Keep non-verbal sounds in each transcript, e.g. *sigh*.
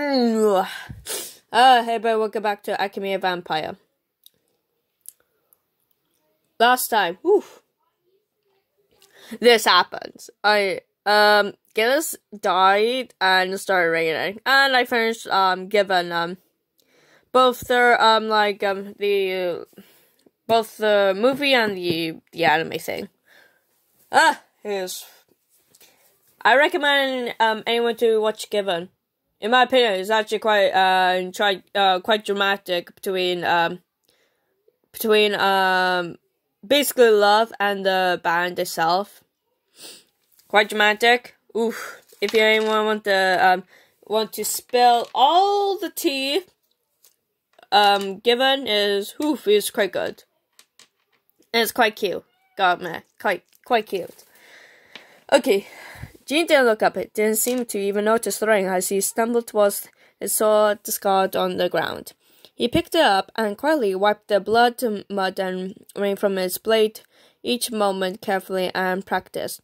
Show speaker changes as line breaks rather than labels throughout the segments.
*sighs* Uh, hey, everybody, welcome back to Ikemen Vampire. Last time, whew, this happens. I, um, Gillis died and started raining. And I finished, um, given, um, both the, um, like, um, the, both the movie and the, the anime thing. Ah, here's, I recommend, um, anyone to watch Given in my opinion, it's actually quite uh, try, uh quite dramatic between um between um basically love and the band itself. Quite dramatic. Oof. If you anyone want to um want to spill all the tea, um given is oof is quite good. And it's quite cute. God man, quite quite cute. Okay. Jean didn't look up. It didn't seem to even notice the ring as he stumbled towards it saw discard on the ground. He picked it up and quietly wiped the blood, mud, and rain from his blade, each moment carefully and practiced.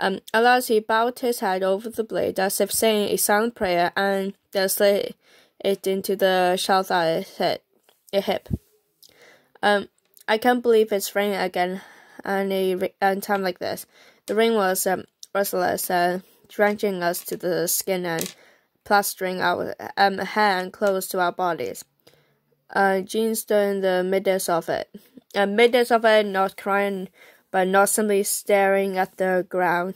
Um, at last he bowed his head over the blade as if saying a silent prayer and then slid it into the shelf that it hit. hip. Um, I can't believe it's raining again and a, a time like this. The rain was um, restless, uh, drenching us to the skin and plastering our um, hair and clothes to our bodies. Uh, Jean stood in the midst of it. Uh, midst of it, not crying, but not simply staring at the ground.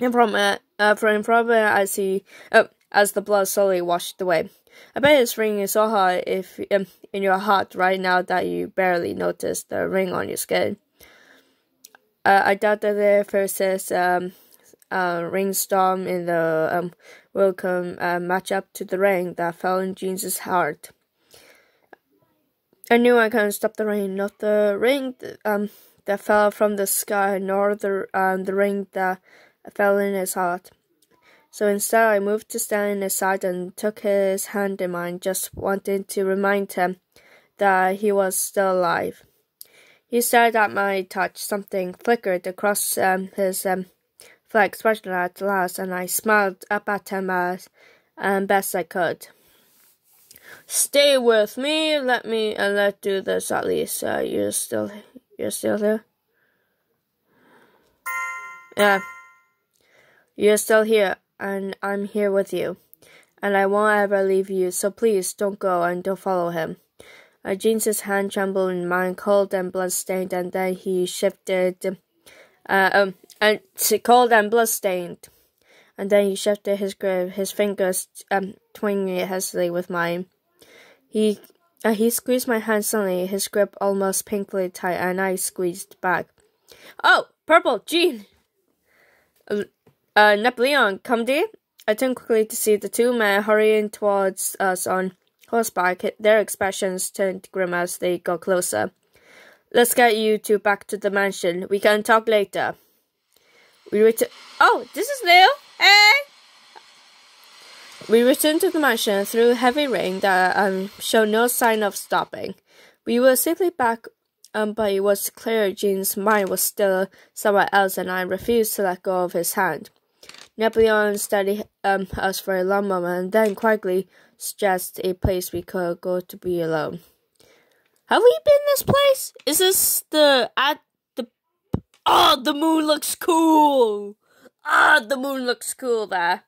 And from it, uh, from, from it, I see, uh, as the blood slowly washed away. I bet it's ringing so hard if um, in your heart right now that you barely notice the ring on your skin. Uh, I doubt that the first is um, uh, rainstorm in the um, welcome uh, match-up to the rain that fell in Jean's heart. I knew I couldn't stop the rain, not the rain um, that fell from the sky, nor the um, the rain that fell in his heart. So instead, I moved to stand in his side and took his hand in mine, just wanting to remind him that he was still alive. He stared at my touch. Something flickered across um, his um, flat expression at last, and I smiled up at him as um, best I could. Stay with me. Let me uh, let do this at least. Uh, you're still you're still there. Yeah, you're still here, and I'm here with you, and I won't ever leave you. So please don't go and don't follow him. James's hand trembled and mine cold and bloodstained, and then he shifted, uh, um, and cold and bloodstained, and then he shifted his grip, his fingers um twinging hastily with mine. He uh, he squeezed my hand suddenly, his grip almost painfully tight, and I squeezed back. Oh, purple, Jean! Uh, uh Napoleon, come dear. I turned quickly to see the two men hurrying towards us on horseback, their expressions turned grim as they got closer. Let's get you two back to the mansion. We can talk later. We return. Oh, this is Leo. Hey. We returned to the mansion through heavy rain that um showed no sign of stopping. We were safely back, um, but it was clear Jean's mind was still somewhere else, and I refused to let go of his hand. Napoleon studied um, us for a long moment, and then quietly suggested a place we could go to be alone. Have we been this place? Is this the at the Oh the moon looks cool. Ah the moon looks cool there.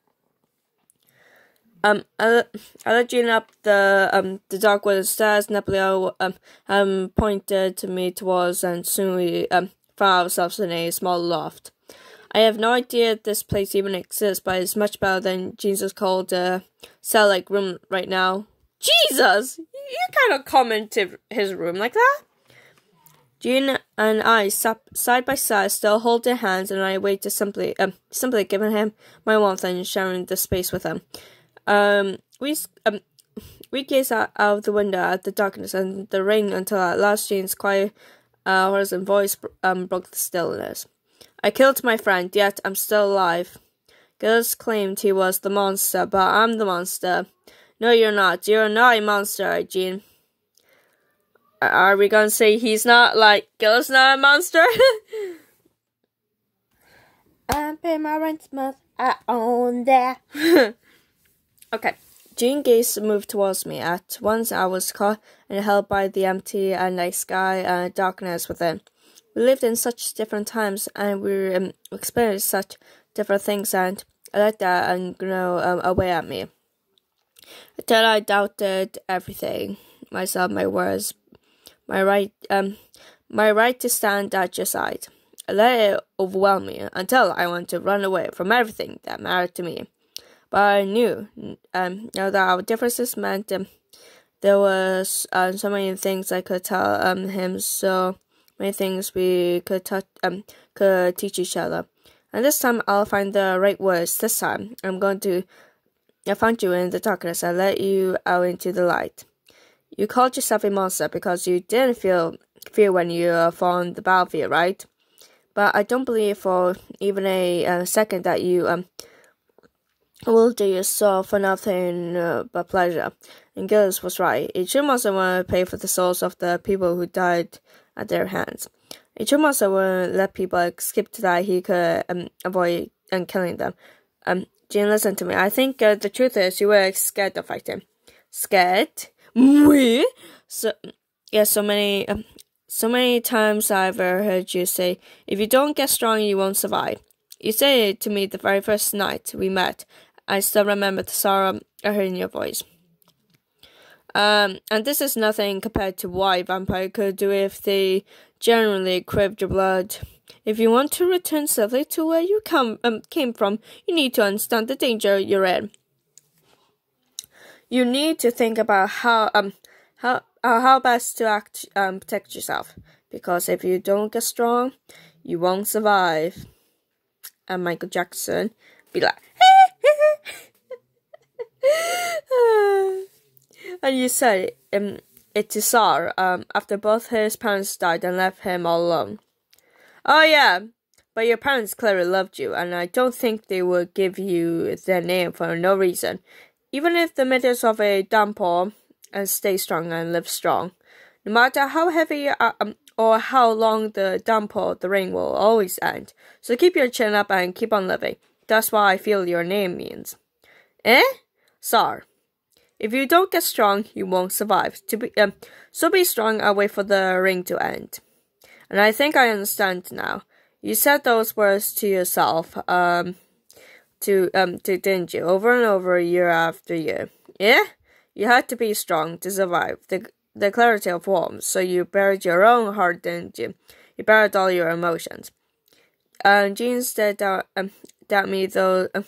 Um, I, I led Jean up the um the dark wooden stairs. Napoleon um, um pointed to me towards, and soon we um found ourselves in a small loft. I have no idea this place even exists, but it's much better than Jesus called uh, cell like room right now. Jesus! You cannot come into his room like that. Jean and I sat side by side, still holding hands, and I waited simply, um, simply giving him my warmth and sharing the space with him. Um, we um, we gazed out, out of the window at the darkness and the rain until at last Jean's quiet, uh, hoarse voice um broke the stillness. I killed my friend, yet I'm still alive. Gillis claimed he was the monster, but I'm the monster. No, you're not. You're not a monster, Jean. Are we gonna say he's not like Gillis not a monster? *laughs* I pay my rent month. I own that. *laughs* okay, Jean gaze moved towards me. At once I was caught and held by the empty and night sky and uh, darkness within. We lived in such different times and we um, experienced such different things and I let that and grow um, away at me. Until I doubted everything, myself, my words, my right, um, my right to stand at your side. I let it overwhelm me until I wanted to run away from everything that mattered to me. But I knew, um, now that our differences meant um, there was um, so many things I could tell um, him, so many things we could touch, um, could teach each other. And this time I'll find the right words. This time I'm going to I found you in the darkness and let you out into the light. You called yourself a monster because you didn't feel fear when you found the battlefield, right? But I don't believe for even a, a second that you um will do yourself for nothing uh, but pleasure. And Gillis was right. A true monster will pay for the souls of the people who died at their hands. A true monster will let people skip that he could um, avoid um, killing them. Um, Jean, listen to me. I think uh, the truth is you were scared of fighting. Scared? We? So, yeah, so many, um, so many times I've heard you say, if you don't get strong, you won't survive. You said it to me the very first night we met, I still remember the sorrow I heard in your voice. Um, and this is nothing compared to what a vampire could do if they generally crave your blood. If you want to return safely to where you come um, came from, you need to understand the danger you're in. You need to think about how um how uh, how best to act um protect yourself. Because if you don't get strong, you won't survive. And Michael Jackson be like, and you said um, it to Tsar um, after both his parents died and left him all alone. Oh, yeah, but your parents clearly loved you, and I don't think they would give you their name for no reason. Even if the methods of a downpour and stay strong and live strong. No matter how heavy uh, um, or how long the downpour, the rain will always end. So keep your chin up and keep on living. That's what I feel your name means. Eh? Tsar. If you don't get strong, you won't survive. To be, um, so be strong and wait for the ring to end. And I think I understand now. You said those words to yourself, um, to um, to didn't you, over and over, year after year. Yeah, you had to be strong to survive the the clarity of warmth. So you buried your own heart, didn't you? You buried all your emotions. And Jean stared down, um, at me though. Um,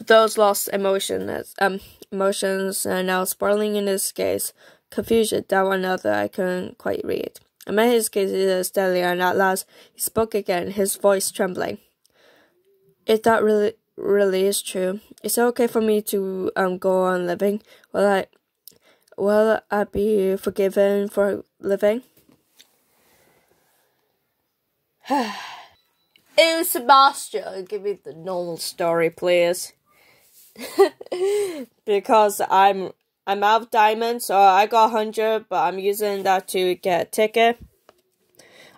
those lost emotions, um, emotions are now swirling in his gaze, confusion that one another I couldn't quite read. I met his gaze steadily, and at last he spoke again, his voice trembling. If that really, really is true, is it okay for me to um go on living? Will I, will I be forgiven for living? *sighs*
Ew, Sebastian, give me the normal story, please. *laughs*
because I'm I'm out of diamonds, so I got hundred, but I'm using that to get a ticket.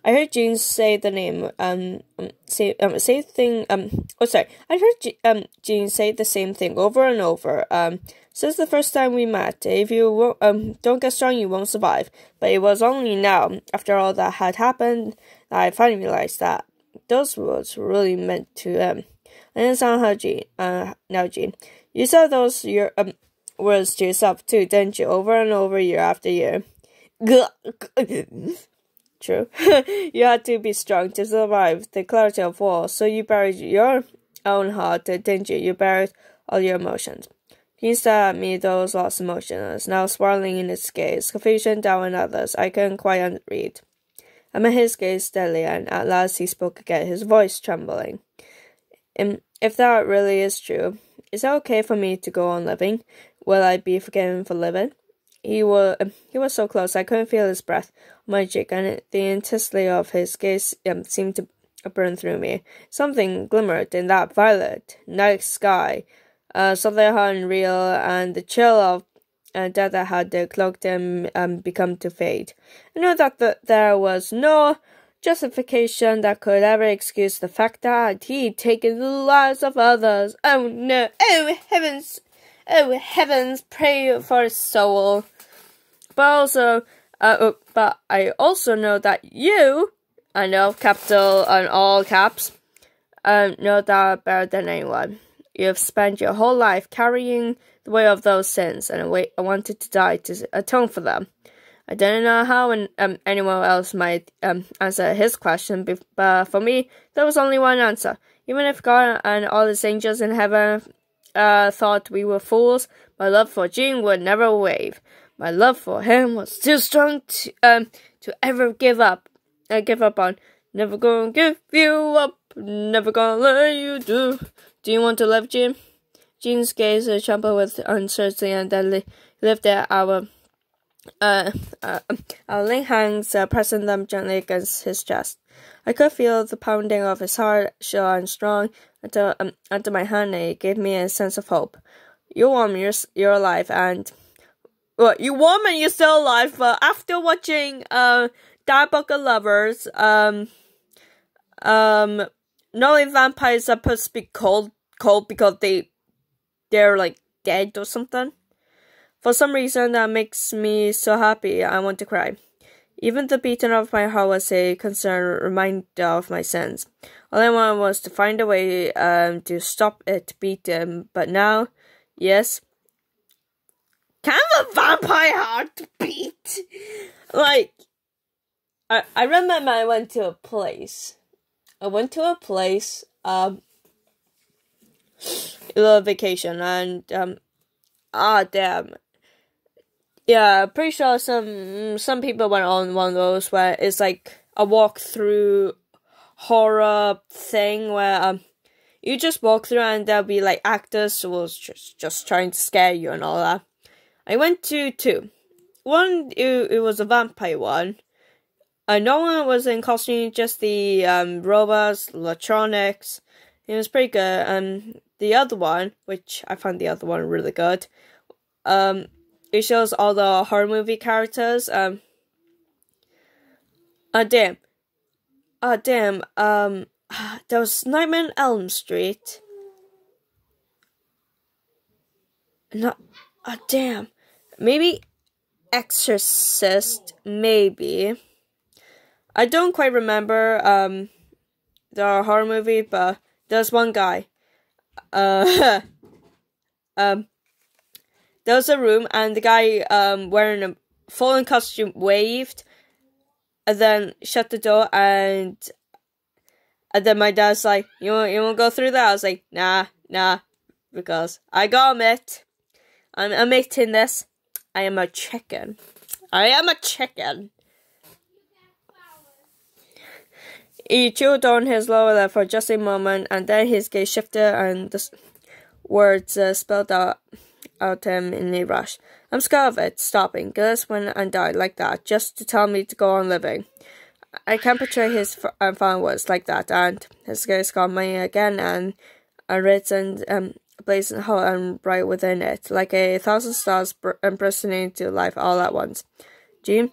I heard Jean say the name um, um say um say thing um oh sorry I heard G- um Jean say the same thing over and over um since the first time we met. If you um don't get strong, you won't survive. But it was only now, after all that had happened, that I finally realized that those words really meant to um and her Jean. Uh, Jean, you said those your um, words to yourself too, didn't you? Over and over, year after year. *laughs* True. *laughs* you had to be strong to survive the clarity of war, so you buried your own heart, didn't you? You buried all your emotions. He stared at me, those lost emotions, now swirling in his gaze, confusion down in others I couldn't quite read. I met his gaze steadily, and at last he spoke again, his voice trembling. In, if that really is true, is it okay for me to go on living? Will I be forgiven for living? He was he was so close I couldn't feel his breath on my cheek, and the intensity of his gaze um, seemed to burn through me. Something glimmered in that violet night sky, uh, something unreal, and the chill of uh, death that had cloaked him um, become to fade. I knew that the, there was no justification that could ever excuse the fact that he'd taken the lives of others. Oh no! Oh heavens! oh heavens, pray for his soul. But also, uh, oh, but I also know that you, I know capital and all caps, um, know that better than anyone. You have spent your whole life carrying the weight of those sins, and I wanted to die to atone for them. I didn't know how and, um, anyone else might um, answer his question, but for me, there was only one answer. Even if God and all his angels in heaven uh, thought we were fools, my love for Jean would never wave. My love for him was too strong to, um, to ever give up. I uh, give up on. Never gonna give you up. Never gonna let you do. Do you want to live, Jim? Jean's gaze trembled with uncertainty and deadly. He lifted our uh, uh, our link hands, uh, pressing them gently against his chest. I could feel the pounding of his heart, sure and strong, until um, under my hand. It gave me a sense of hope. You're warm, you're you're alive, and well, you're warm and you're still alive. But after watching uh, of Lovers, um, um, no vampires are supposed to be cold, cold because they they're like dead or something. For some reason, that makes me so happy, I want to cry. Even the beating of my heart was a concerned reminder of my sins. All I wanted was to find a way um, to stop it beating, but now, yes, can a vampire heart beat? Like, I, I remember I went to a place. I went to a place, um, a little vacation, and, um, ah, damn, yeah, pretty sure some some people went on one of those where it's like a walk through horror thing where um you just walk through and there'll be like actors who was just just trying to scare you and all that. I went to two. One it, it was a vampire one. Uh, no one was in costume, just the um robots, electronics. It was pretty good. Um the other one, which I found the other one really good. Um it shows all the horror movie characters. Um. Uh, damn. Uh, damn. Um, *sighs* there was Nightmare on Elm Street. Not. Uh, damn. Maybe Exorcist. Maybe. I don't quite remember um the horror movie, but there's one guy. Uh. *laughs* um there was a room and the guy um, wearing a fallen costume waved and then shut the door and and then my dad's like, You want you wanna go through that? I was like, nah, nah, because I gotta admit I'm admitting this. I am a chicken. I am a chicken. He chewed on his lower lip for just a moment, and then his gaze shifted, and the words uh, spelled out out him in a rush. I'm scared of it stopping. Gillis went and died like that, just to tell me to go on living. I can't picture his um, final words like that, and his gaze got me again, and a red and um, blazing hot and bright within it, like a thousand stars br- bursting into life all at once. Jean,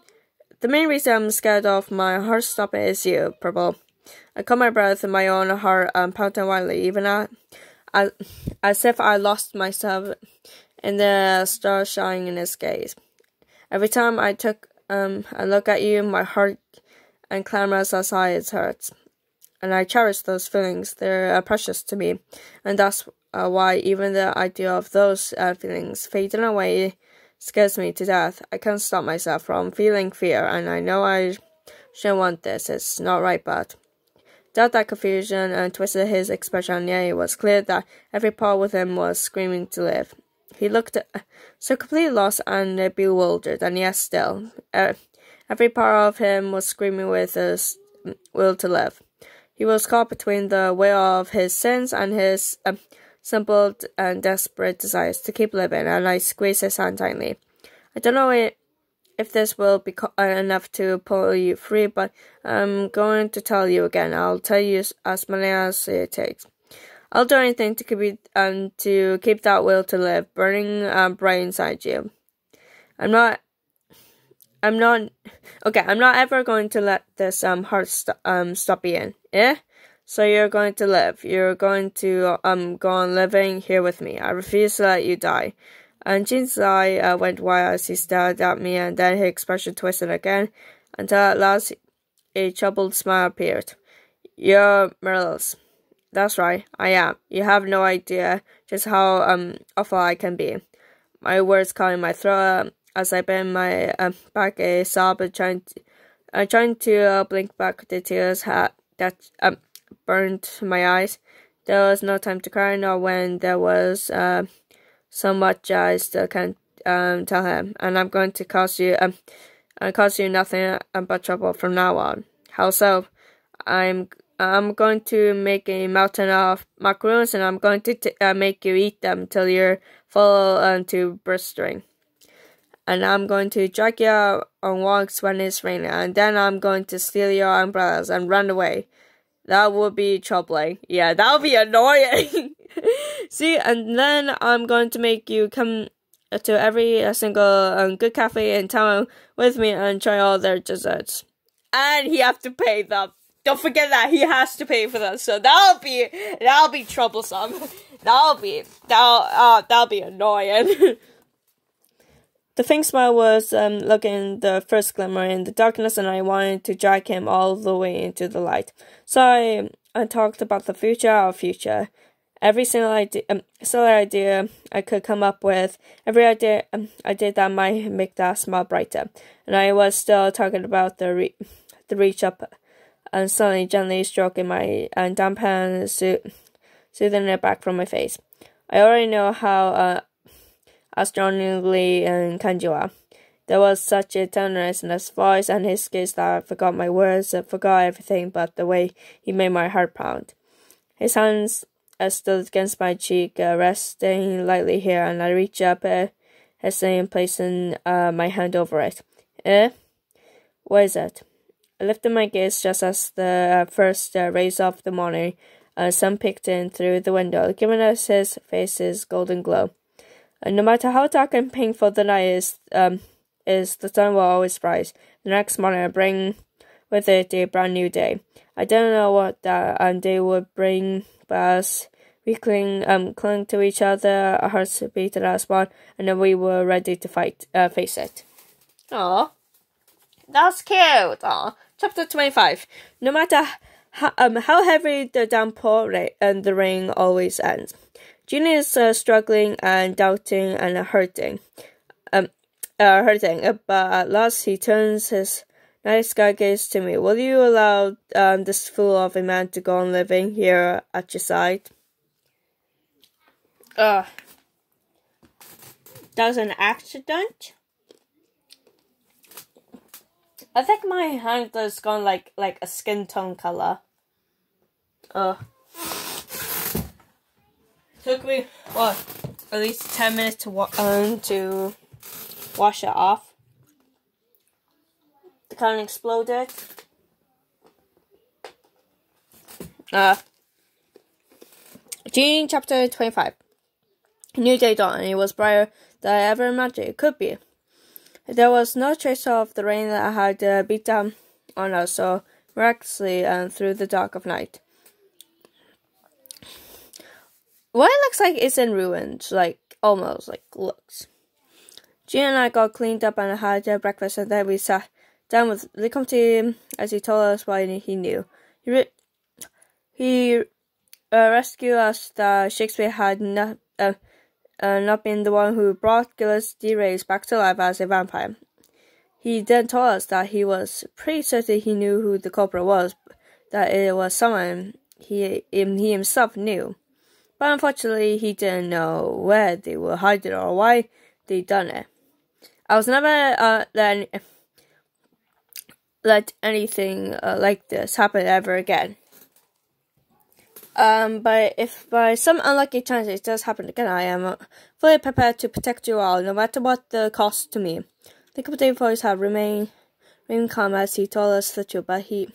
the main reason I'm scared of my heart stopping is you, Purple. I caught my breath in my own heart um, pounding wildly, even at, as, as if I lost myself and the stars shining in his gaze. Every time I took um a look at you, my heart and clamors as high as hurts. And I cherish those feelings. They're uh, precious to me. And that's uh, why even the idea of those uh, feelings fading away scares me to death. I can't stop myself from feeling fear, and I know I shouldn't want this. It's not right, but that that confusion and twisted his expression, yeah, it was clear that every part within him was screaming to live. He looked uh, so completely lost and bewildered, and yet still, uh, every part of him was screaming with a will to live. He was caught between the weight of his sins and his uh, simple and desperate desires to keep living, and I squeezed his hand tightly. I don't know if this will be uh, enough to pull you free, but I'm going to tell you again. I'll tell you as many as it takes. I'll do anything to keep um to keep that will to live burning um, bright inside you. I'm not. I'm not. Okay, I'm not ever going to let this um heart st- um stop being. Eh? So you're going to live. You're going to um go on living here with me. I refuse to let you die. And Jean's eye uh, went wide as he stared at me, and then his expression twisted again, until at last a troubled smile appeared. You're. That's right, I am. You have no idea just how um awful I can be. My words caught in my throat as I bent my um, back a sob and trying to, uh, trying to uh, blink back the tears had, that um, burned my eyes. There was no time to cry, nor when there was uh, so much I still can't um, tell him, and I'm going to cause you um, uh, cause you nothing but trouble from now on. How so? I'm I'm going to make a mountain of macaroons, and I'm going to uh, make you eat them till you're full to bursting. And I'm going to drag you out on walks when it's raining, and then I'm going to steal your umbrellas and run away. That would be troubling. Yeah, that would be annoying. *laughs* See, and then I'm going to make you come to every uh, single um, good cafe in town with me and try all their desserts. And he have to pay them. Don't forget that he has to pay for that. So that'll be that'll be troublesome. That'll be that'll uh, that'll be annoying. *laughs* the faint smile was um, looking the first glimmer in the darkness, and I wanted to drag him all the way into the light. So I, I talked about the future, our future, every single idea, um, silly idea I could come up with, every idea um, I did that might make that smile brighter. And I was still talking about the re- the reach up, and suddenly gently stroking my and damp hand, so- soothing it back from my face. I already know how uh, astonishingly and kind you are. There was such a tenderness in his voice and his gaze that I forgot my words, I forgot everything but the way he made my heart pound. His hands uh, stood against my cheek, uh, resting lightly here, and I reached up, uh, hesitating, placing uh, my hand over it. Eh? What is it? I lifted my gaze just as the uh, first uh, rays of the morning uh, sun peeked in through the window, giving us his face's golden glow. No matter how dark and painful the night is, um, is the sun will always rise. The next morning, bring with it a brand new day. I don't know what that um, day would bring, but we cling, um, clung to each other, our hearts beat as one, and then we were ready to fight, uh, face it. Aw, that's cute. Aw, chapter twenty-five. No matter how, um, how heavy the downpour and the rain always ends. Jean is uh, struggling and doubting and hurting, um, uh, hurting. Uh, but at last he turns his nice guy gaze to me. Will you allow um, this fool of a man to go on living here at your side? Uh, that was an accident. I think my hand has gone like like a skin tone color. Took me what at least ten minutes to wa- um to wash it off. The kind of exploded. Uh. June chapter twenty five. New day dawned, and it was brighter than I ever imagined it could be. There was no trace of the rain that had uh, beat down on us so miraculously and through the dark of night. What it looks like is in ruins, like almost like looks. Jean and I got cleaned up and had uh, breakfast, and then we sat down with the Le Comte as he told us why he knew. He re- he uh, rescued us that Shakespeare had not uh, uh, not being the one who brought Gilles de Rais back to life as a vampire. He then told us that he was pretty certain he knew who the culprit was, that it was someone he he himself knew. But unfortunately, he didn't know where they were hiding or why they'd done it. I was never uh, let, let anything uh, like this happen ever again. Um, but if by some unlucky chance it does happen again, I am fully prepared to protect you all, no matter what the cost to me. The captain voice had remained, remained calm as he told us the truth, but he,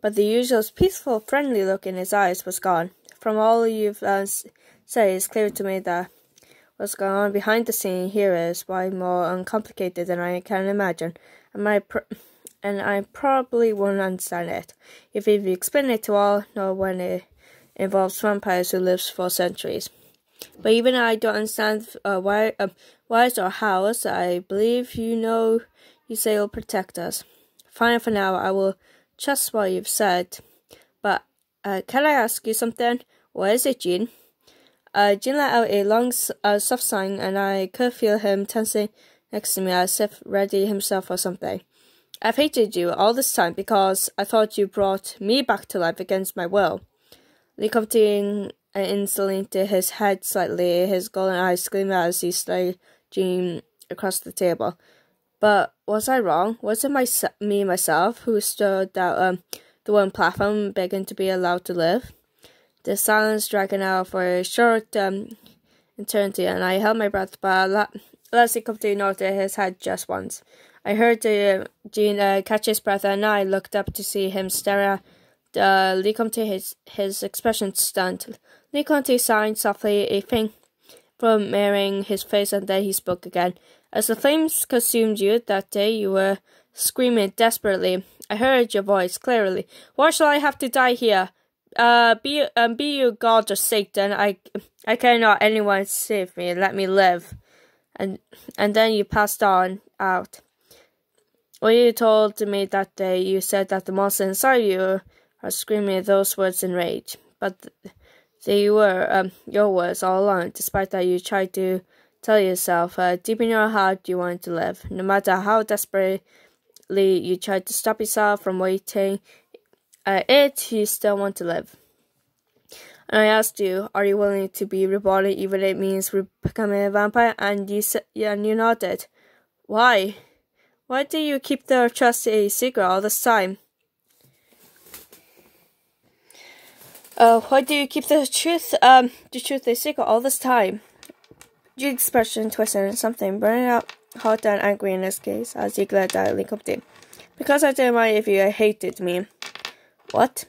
but the usual peaceful, friendly look in his eyes was gone. From all you've uh, said, it's clear to me that what's going on behind the scene here is way more uncomplicated than I can imagine, and my and I probably won't understand it if you explain it to all, nor when it involves vampires who live for centuries. But even I don't understand uh, why, uh, why or how. I believe you know you say you'll protect us. Fine for now, I will trust what you've said. But uh, can I ask you something? What is it, Jean? Uh, Jean let out a long, uh, soft sigh, and I could feel him tensing next to me as if ready himself for something. I've hated you all this time because I thought you brought me back to life against my will. Licoptine instantly to his head slightly, his golden eyes gleaming as he stared across the table. But was I wrong? Was it my me myself who stood out um, the one platform begging to be allowed to live? The silence dragged out for a short um, eternity, and I held my breath. But Leslie Compton nodded his head just once. I heard uh, Jean uh, catch his breath, and I looked up to see him stare uh, Lecomte. His his expression stunned. Lecomte signed softly, a thing from mirroring his face, and then he spoke again. As the flames consumed you that day, you were screaming desperately. I heard your voice clearly. Why shall I have to die here? Uh, be um, be you God or Satan, I I cannot anyone save me. Let me live. And and then you passed on out. When you told me that day, you said that the monster inside you are screaming those words in rage. But they were um, your words all along. Despite that, you tried to Tell yourself, uh, deep in your heart, you want to live. No matter how desperately you tried to stop yourself from waiting uh, it, you still want to live. And I asked you, are you willing to be reborn even if it means becoming a vampire? And you said, yeah, and you nodded. Why? Why do you keep the trust a secret all this time? Uh, why do you keep the truth, um, the truth a secret all this time? Jude's expression twisted something, burning out hot and angry in this case, as he glared at Le Comte. Because I didn't mind if you hated me. What?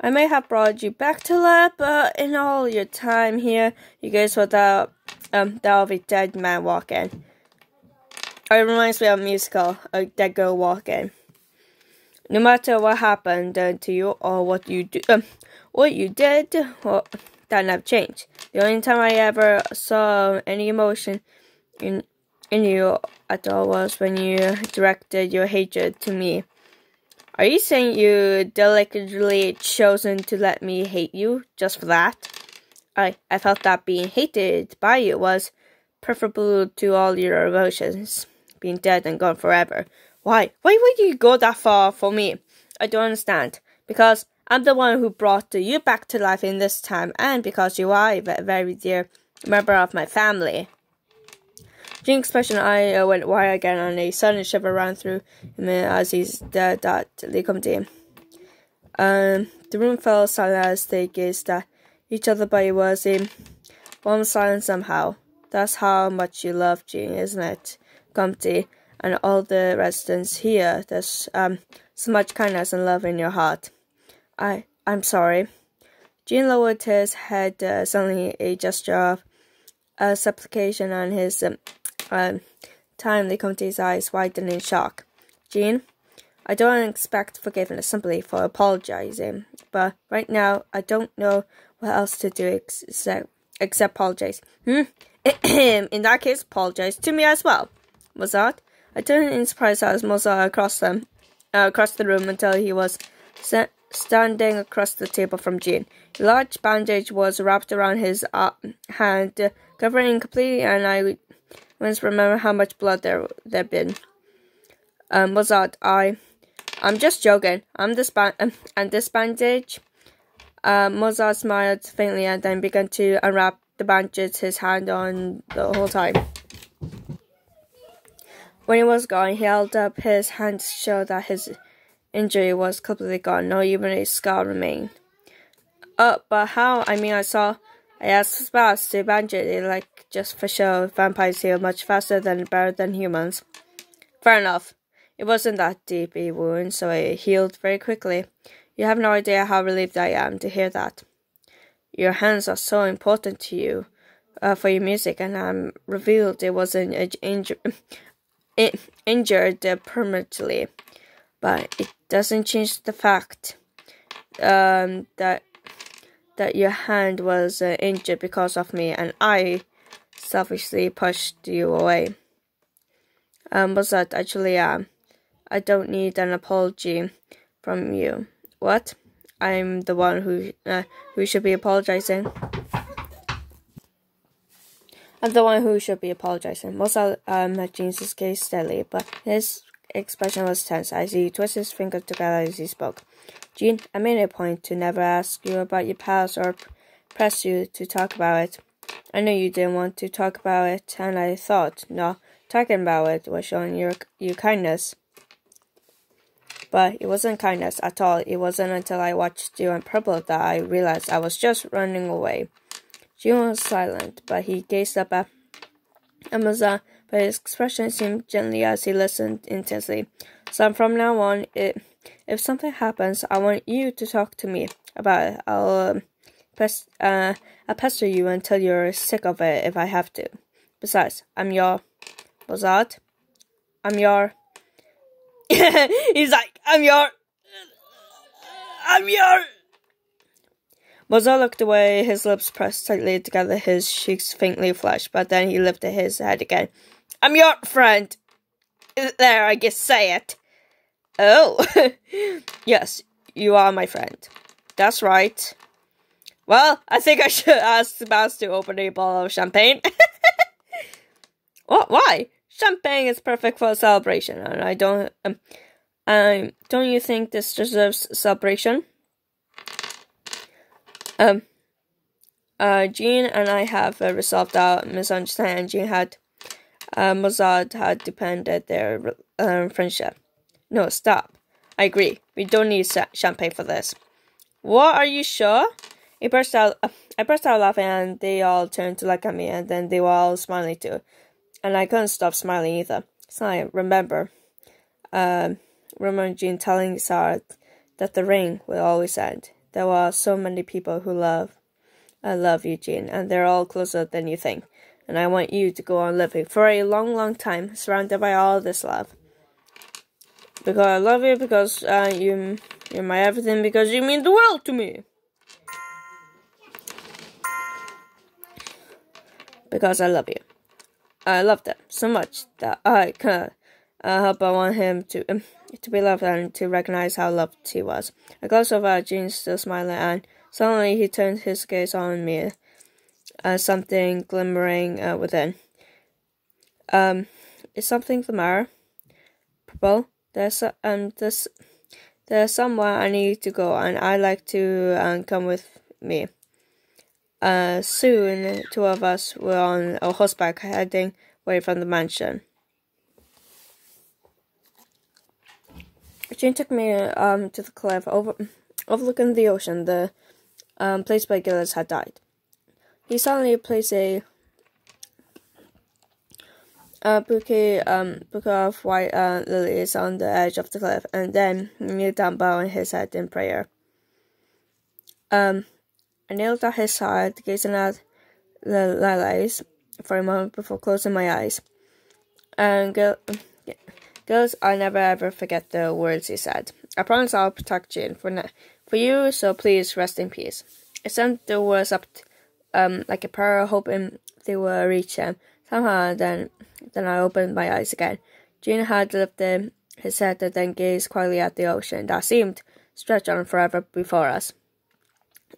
I may have brought you back to life, but in all your time here, you guys were the um that of a dead man walking. It reminds me of a musical, a dead girl walking. No matter what happened to you or what you do, um, what you did, well, that never changed. The only time I ever saw any emotion in in you at all was when you directed your hatred to me. Are you saying you deliberately chosen to let me hate you just for that? I I felt that being hated by you was preferable to all your emotions, being dead and gone forever. Why? Why would you go that far for me? I don't understand. Because I'm the one who brought you back to life in this time, and because you are a very dear member of my family. Jean's expression eye uh, went wide again, and a sudden shiver ran through him as he stared at Lecomte. Um, the room fell silent as they gazed at each other, but it was a warm silence somehow. That's how much you love Jean, isn't it, Comte? And all the residents here, there's um, so much kindness and love in your heart. I I'm sorry. Jean lowered his head uh, suddenly, a gesture of uh, supplication on his um, um, timely Comte's eyes widened in shock. Jean, I don't expect forgiveness simply for apologizing, but right now I don't know what else to do except, except apologize. Hmm? *clears throat* in that case, apologize to me as well. Mozart? I turned in surprise as Mozart across them, uh, across the room until he was standing across the table from Jean. A large bandage was wrapped around his uh, hand, uh, covering completely, and I once remember how much blood there there'd been. Um, Mozart, I, I'm just joking. I'm this band, um, and this bandage. Uh, Mozart smiled faintly and then began to unwrap the bandage his hand on the whole time. When he was gone, he held up his hand to show that his injury was completely gone, No even a scar remained. Uh, but how? I mean, I saw. I asked fast to bandage it, like, just for show. Vampires heal much faster than better than humans. Fair enough. It wasn't that deep a wound, so it healed very quickly. You have no idea how relieved I am to hear that. Your hands are so important to you, uh, for your music, and I'm revealed it wasn't *laughs* injured, injured permanently. but it doesn't change the fact um, that that your hand was uh, injured because of me, and I selfishly pushed you away. Um, was that actually um, I don't need an apology from you. What? I'm the one who uh, who should be apologizing. I'm the one who should be apologizing. Mozart um, met Jean's gaze steadily, but his expression was tense as he twisted his fingers together as he spoke. Jean, I made a point to never ask you about your past or press you to talk about it. I knew you didn't want to talk about it, and I thought, no, talking about it was showing your you kindness. But it wasn't kindness at all. It wasn't until I watched you in purple that I realized I was just running away. Jean was silent, but he gazed up at Amazon, but his expression seemed gently as he listened intensely. So from now on, it, if something happens, I want you to talk to me about it. I'll, uh, pest, uh, I'll pester you until you're sick of it if I have to. Besides, I'm your... Was that? I'm your... *laughs* He's like, I'm your. I'm your. Mozart looked away, his lips pressed tightly together, his cheeks faintly flushed, but then he lifted his head again. I'm your friend. There, I guess say it. Oh. *laughs* yes, you are my friend. That's right. Well, I think I should ask Sebastian to open a bottle of champagne. *laughs* what? Why? champagne is perfect for a celebration, and I don't. Um, um, don't you think this deserves celebration? Um, uh, Jean and I have uh, resolved our misunderstanding. Jean had, uh, Mozart had depended their uh, friendship. No, stop. I agree. We don't need champagne for this. What? Are you sure? He burst out. Uh, I burst out laughing, and they all turned to look at me, and then they were all smiling too and I couldn't stop smiling either. So I remember, um, remember Jean telling Sarah that the ring will always end. There are so many people who love, I love you, Jean, and they're all closer than you think. And I want you to go on living for a long, long time, surrounded by all this love. Because I love you, because uh, you, you're my everything, because you mean the world to me. Because I love you. I love him so much that I could uh, help I want him to um, to be loved and to recognize how loved he was. I glanced over at Jean, still smiling, and suddenly he turned his gaze on me, uh, something glimmering uh, within. Um, is something the matter? Purple, there's um there's there's somewhere I need to go, and I'd like to um, come with me. Uh, soon, two of us were on a horseback heading away from the mansion. Jean took me um, to the cliff over, overlooking the ocean. The um, place where Gilles had died. He suddenly placed a, a bouquet, um, bouquet of white uh, lilies on the edge of the cliff, and then kneeled down, bowing his head in prayer. Um, I knelt at his side, gazing at the lilies for a moment before closing my eyes. And girls, I'll never ever forget the words he said. I promise I'll protect you for for you, so please rest in peace. I sent the words up um, like a prayer, hoping they will reach him. Somehow, then, then I opened my eyes again. Jean had lifted his head and then gazed quietly at the ocean that seemed stretched on forever before us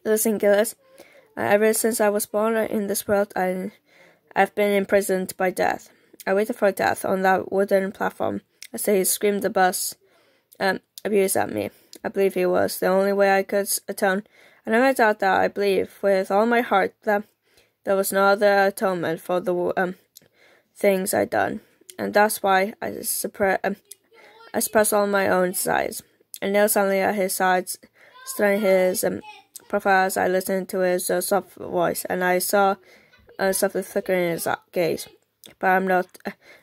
the singulars. Uh, ever since I was born in this world, I, I've been imprisoned by death. I waited for death on that wooden platform as he screamed the bus um, abuse at me. I believe he was the only way I could atone. And I doubt that I believe with all my heart that there was no other atonement for the um, things I'd done. And that's why I, suppress, um, I suppress all my own desires. And knelt suddenly at his side, studying his um, profile as I listened to his uh, soft voice, and I saw a softly flickering in his gaze. But I'm not.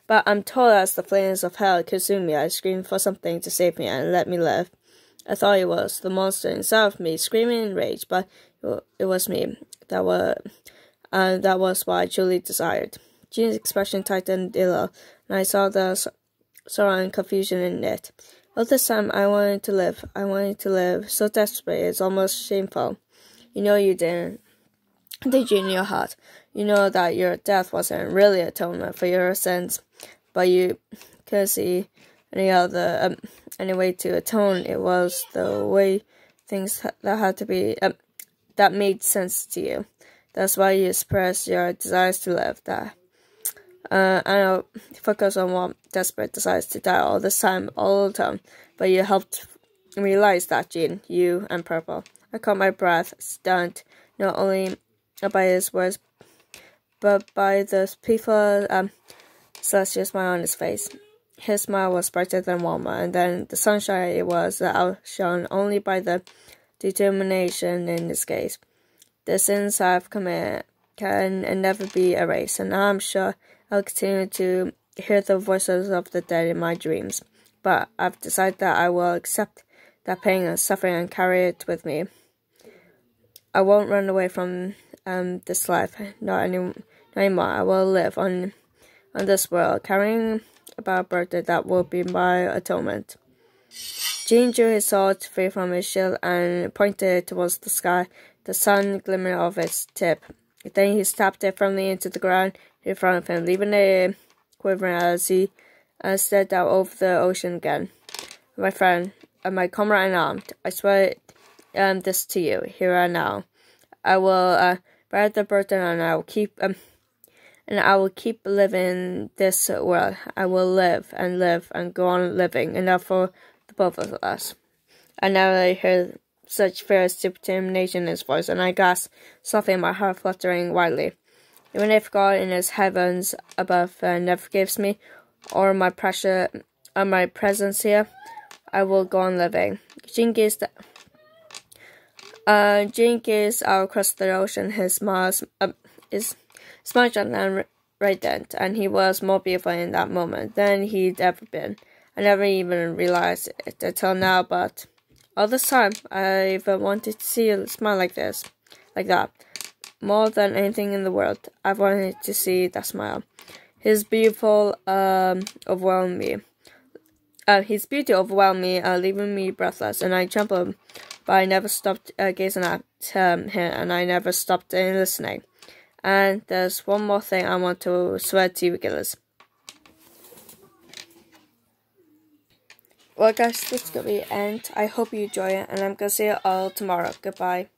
But I'm told as the flames of hell consume me, I scream for something to save me and let me live. I thought it was the monster inside of me screaming in rage, but it was me. That was, and uh, that was what I truly desired. Jean's expression tightened a little, and I saw the sorrow and confusion in it. All this time, I wanted to live. I wanted to live so desperately, it's almost shameful. You know you didn't. Did you in your heart? You know that your death wasn't really atonement for your sins, but you could see any other um, any way to atone. It was the way things that had to be um, that made sense to you. That's why you express your desires to live. That uh, I know focus on what desperate desires to die all this time, all the time. But you helped realize that, Jean, you and Purple. I caught my breath, stunned, not only by his words, but by the peaceful, um, celestial smile on his face. His smile was brighter than warmer, and then the sunshine it was outshone only by the determination in his gaze. The sins I've committed can never be erased, and I'm sure I'll continue to hear the voices of the dead in my dreams. But I've decided that I will accept that pain and suffering and carry it with me. I won't run away from um, this life, not, any, not anymore. I will live on on this world, carrying about birthday that will be my atonement. Jean drew his sword free from his shield and pointed towards the sky, the sun glimmering off its tip. Then he stabbed it firmly into the ground in front of him, leaving it quivering as he uh, stared out over the ocean again. My friend, uh, my comrade in arms, I swear um, this to you, here and now. I will uh, bear the burden and I will keep um, and I will keep living this world. I will live and live and go on living, enough for the both of us. And now I hear such fierce determination in his voice, and I gasp, softly, my heart fluttering wildly. Even if God in his heavens above uh, never gives me, or my pressure, or my presence here, I will go on living. Gazed, uh, Jean gazed out across the ocean. His smile uh, is smudged and radiant, and he was more beautiful in that moment than he'd ever been. I never even realized it until now, but all this time I've wanted to see a smile like this, like that. More than anything in the world, I've wanted to see that smile. His beautiful um, overwhelmed me. Uh, his beauty overwhelmed me, uh, leaving me breathless, and I trembled. But I never stopped uh, gazing at um, him, and I never stopped listening. And there's one more thing I want to swear to you, Gilles. Well, guys, this is gonna be the end. I hope you enjoy it, and I'm gonna see you all tomorrow. Goodbye.